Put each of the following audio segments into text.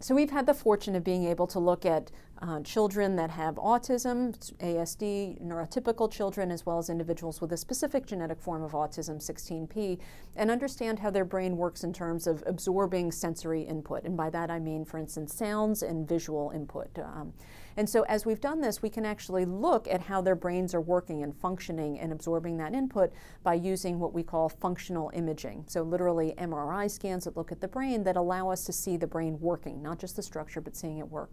So we've had the fortune of being able to look at uh, children that have autism, ASD, neurotypical children, as well as individuals with a specific genetic form of autism, 16P, and understand how their brain works in terms of absorbing sensory input. And by that I mean, for instance, sounds and visual input. Um, and so as we've done this, we can actually look at how their brains are working and functioning and absorbing that input by using what we call functional imaging. So literally MRI scans that look at the brain that allow us to see the brain working, not just the structure, but seeing it work.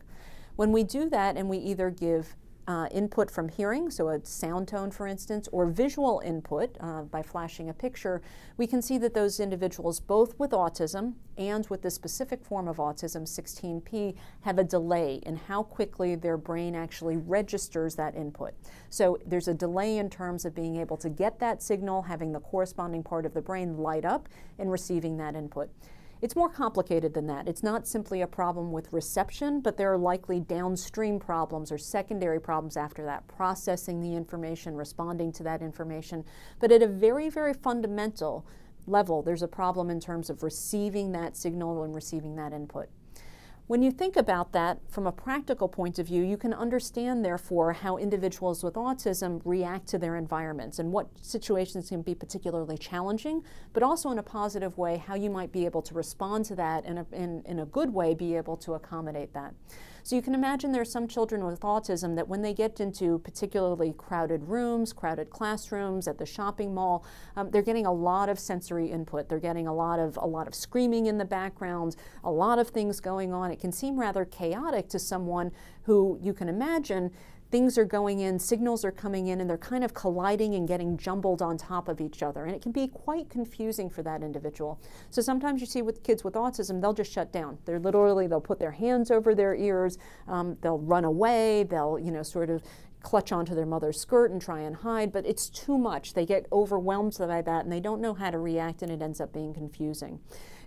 When we do that and we either give uh, input from hearing, so a sound tone, for instance, or visual input uh, by flashing a picture, we can see that those individuals, both with autism and with the specific form of autism, 16P, have a delay in how quickly their brain actually registers that input. So there's a delay in terms of being able to get that signal, having the corresponding part of the brain light up, and receiving that input. It's more complicated than that. It's not simply a problem with reception, but there are likely downstream problems or secondary problems after that, processing the information, responding to that information. But at a very, very fundamental level, there's a problem in terms of receiving that signal and receiving that input. When you think about that from a practical point of view, you can understand, therefore, how individuals with autism react to their environments and what situations can be particularly challenging, but also in a positive way, how you might be able to respond to that and in, in a good way be able to accommodate that. So you can imagine there are some children with autism that when they get into particularly crowded rooms, crowded classrooms, at the shopping mall, um, they're getting a lot of sensory input. They're getting a lot of a lot of screaming in the background, a lot of things going on. It can seem rather chaotic to someone who you can imagine things are going in, signals are coming in, and they're kind of colliding and getting jumbled on top of each other. And it can be quite confusing for that individual. So sometimes you see with kids with autism, they'll just shut down. They're literally, they'll put their hands over their ears, um, they'll run away, they'll, you know, sort of clutch onto their mother's skirt and try and hide, but it's too much. They get overwhelmed by that and they don't know how to react, and it ends up being confusing.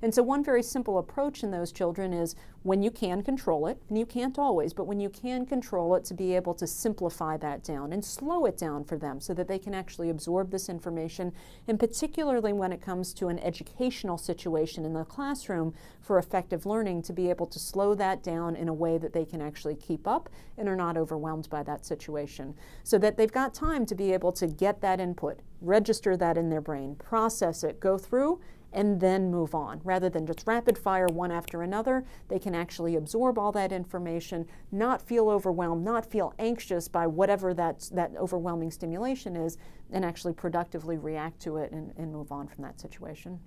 And so, one very simple approach in those children is when you can control it, and you can't always, but when you can control it, to be able to simplify that down and slow it down for them so that they can actually absorb this information. And particularly when it comes to an educational situation in the classroom for effective learning, to be able to slow that down in a way that they can actually keep up and are not overwhelmed by that situation. So that they've got time to be able to get that input, register that in their brain, process it, go through, and then move on. Rather than just rapid fire one after another, they can actually absorb all that information, not feel overwhelmed, not feel anxious by whatever that, that overwhelming stimulation is, and actually productively react to it and, and move on from that situation.